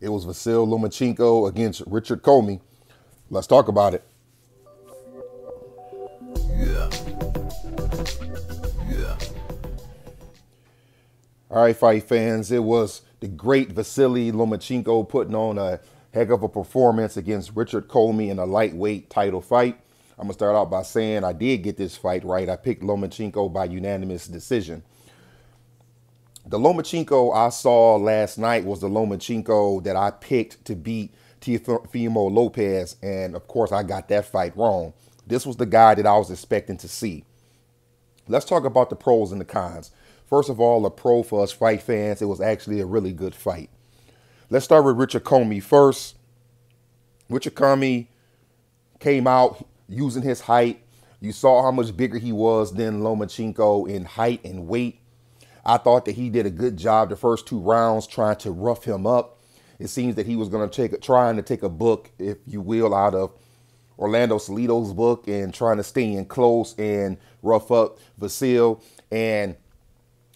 It was Vasyl Lomachenko against Richard Commey. Let's talk about it. Yeah. Yeah. All right, fight fans. It was the great Vasily Lomachenko putting on a heck of a performance against Richard Commey in a lightweight title fight. I'm gonna start out by saying I did get this fight right. I picked Lomachenko by unanimous decision. The Lomachenko I saw last night was the Lomachenko that I picked to beat Teofimo Lopez, and of course I got that fight wrong. This was the guy that I was expecting to see. Let's talk about the pros and the cons. First of all, a pro for us fight fans, it was actually a really good fight. Let's start with Richard Commey first. Richard Commey came out using his height. You saw how much bigger he was than Lomachenko in height and weight. I thought that he did a good job the first two rounds trying to rough him up. It seems that he was going to take trying to take a book, if you will, out of Orlando Salido's book and trying to stay in close and rough up Vasyl and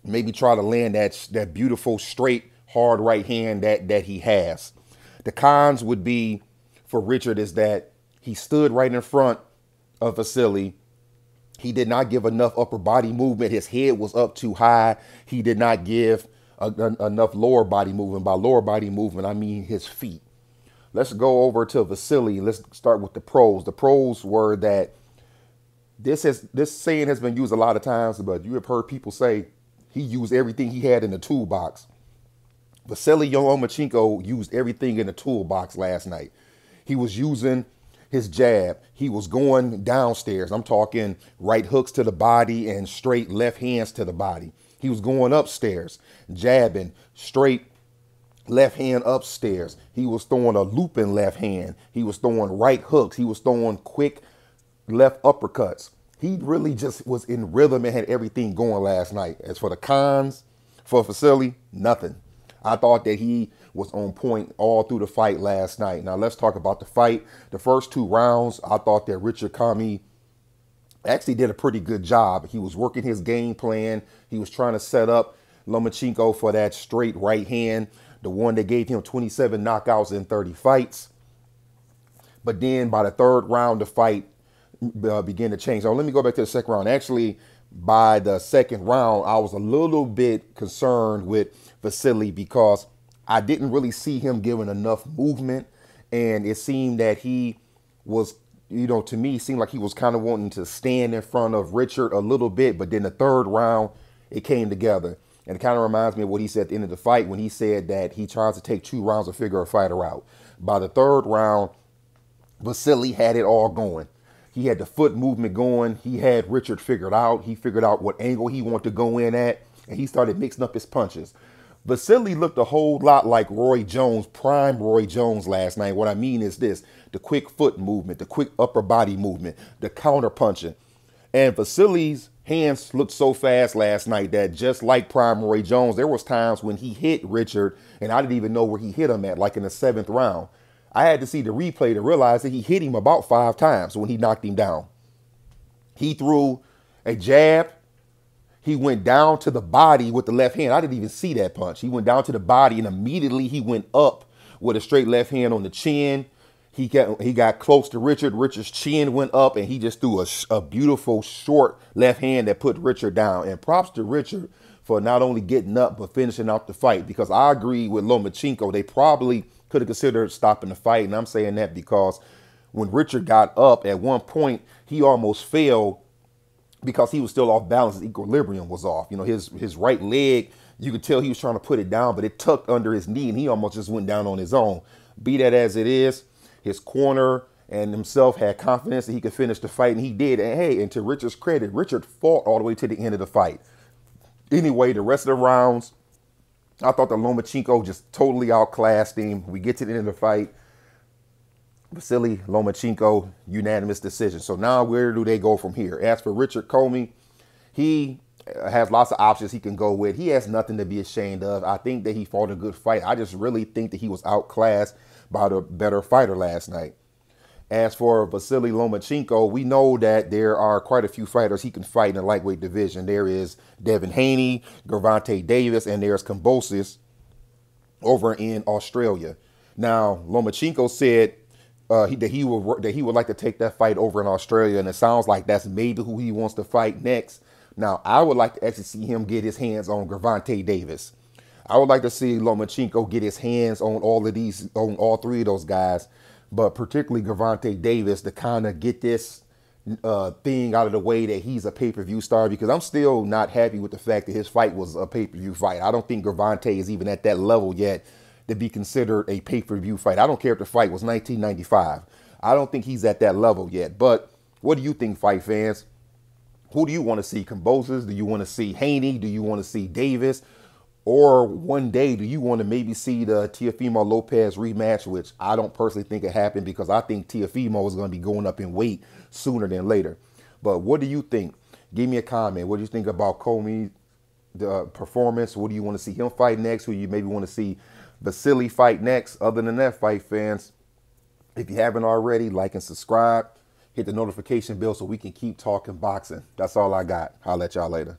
maybe try to land that that beautiful straight hard right hand that that he has. The cons would be for Richard is that he stood right in front of Vasily. He did not give enough upper body movement. His head was up too high. He did not give a, a, enough lower body movement. By lower body movement, I mean his feet. Let's go over to Vasily. Let's start with the pros. The pros were that this has this saying has been used a lot of times, but you have heard people say he used everything he had in the toolbox. Vasily Lomachenko used everything in the toolbox last night. He was using his jab. He was going downstairs. I'm talking right hooks to the body and straight left hands to the body. He was going upstairs, jabbing straight left hand upstairs. He was throwing a looping left hand. He was throwing right hooks. He was throwing quick left uppercuts. He really just was in rhythm and had everything going last night. As for the cons for Vasily, nothing. I thought that he was on point all through the fight last night. Now let's talk about the fight. The first two rounds, I thought that Richard Commey actually did a pretty good job. He was working his game plan. He was trying to set up Lomachenko for that straight right hand, the one that gave him 27 knockouts in 30 fights. But then by the third round, the fight uh, began to change. So let me go back to the second round. Actually, by the second round, I was a little bit concerned with Vasily because I didn't really see him giving enough movement. And it seemed that he was, you know, to me, seemed like he was kind of wanting to stand in front of Richard a little bit. But then the third round, it came together. And it kind of reminds me of what he said at the end of the fight when he said that he tries to take two rounds to figure a fighter out. By the third round, Vasily had it all going. He had the foot movement going. He had Richard figured out. He figured out what angle he wanted to go in at, and he started mixing up his punches. Vasily looked a whole lot like Roy Jones, prime Roy Jones last night. What I mean is this the quick foot movement, the quick upper body movement, the counter punching. And Vasily's hands looked so fast last night that just like prime Roy Jones, there was times when he hit Richard and I didn't even know where he hit him at, like in the seventh round. I had to see the replay to realize that he hit him about five times when he knocked him down. He threw a jab. He went down to the body with the left hand. I didn't even see that punch. He went down to the body and immediately he went up with a straight left hand on the chin. He got he got close to Richard. Richard's chin went up and he just threw a, a beautiful short left hand that put Richard down. And props to Richard for not only getting up but finishing out the fight because I agree with Lomachenko. They probably could have considered stopping the fight. And I'm saying that because when Richard got up at one point, he almost fell because he was still off balance. His equilibrium was off. You know, his his right leg, you could tell he was trying to put it down, but it tucked under his knee and he almost just went down on his own. Be that as it is, his corner and himself had confidence that he could finish the fight, and he did. And hey, and to Richard's credit, Richard fought all the way to the end of the fight. Anyway, the rest of the rounds, I thought the Lomachenko just totally outclassed him. We get to the end of the fight. Vasily Lomachenko, unanimous decision. So now where do they go from here? As for Richard Commey, he has lots of options he can go with. He has nothing to be ashamed of. I think that he fought a good fight. I just really think that he was outclassed by the better fighter last night. As for Vasily Lomachenko, we know that there are quite a few fighters he can fight in the lightweight division. There is Devin Haney, Gervonta Davis, and there's Kambosos over in Australia. Now, Lomachenko said uh, he, that he would that he would like to take that fight over in Australia, and it sounds like that's maybe who he wants to fight next. Now, I would like to actually see him get his hands on Gervonta Davis. I would like to see Lomachenko get his hands on all of these, on all three of those guys, but particularly Gervonta Davis to kind of get this uh, thing out of the way that he's a pay per view star because I'm still not happy with the fact that his fight was a pay per view fight. I don't think Gervonta is even at that level yet to be considered a pay per view fight. I don't care if the fight was 1995. I don't think he's at that level yet. But what do you think, fight fans? Who do you want to see? Kambosos? Do you want to see Haney? Do you want to see Davis? Or one day, do you want to maybe see the Teofimo Lopez rematch, which I don't personally think it happened because I think Teofimo is going to be going up in weight sooner than later. But what do you think? Give me a comment. What do you think about Commey, the uh, performance? What do you want to see him fight next? Who you maybe want to see Vasily fight next? Other than that, fight fans, if you haven't already, like and subscribe. Hit the notification bell so we can keep talking boxing. That's all I got. I'll let y'all later.